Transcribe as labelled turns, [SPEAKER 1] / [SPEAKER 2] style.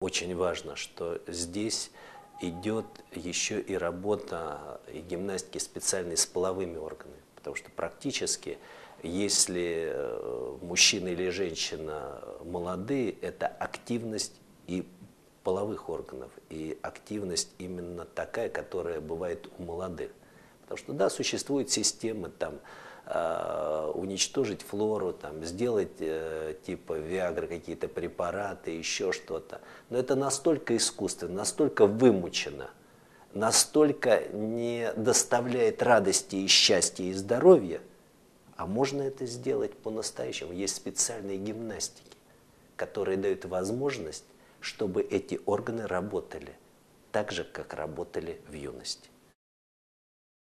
[SPEAKER 1] Очень важно, что здесь идет еще и работа и гимнастики специальной с половыми органами. Потому что практически, если э, мужчина или женщина молодые, это активность и половых органов, и активность именно такая, которая бывает у молодых. Потому что, да, существуют системы там, э, уничтожить флору, там, сделать э, типа Виагры какие-то препараты, еще что-то. Но это настолько искусственно, настолько вымучено, настолько не доставляет радости и счастья и здоровья, а можно это сделать по-настоящему. Есть специальные гимнастики, которые дают возможность, чтобы эти органы работали так же, как работали в юности.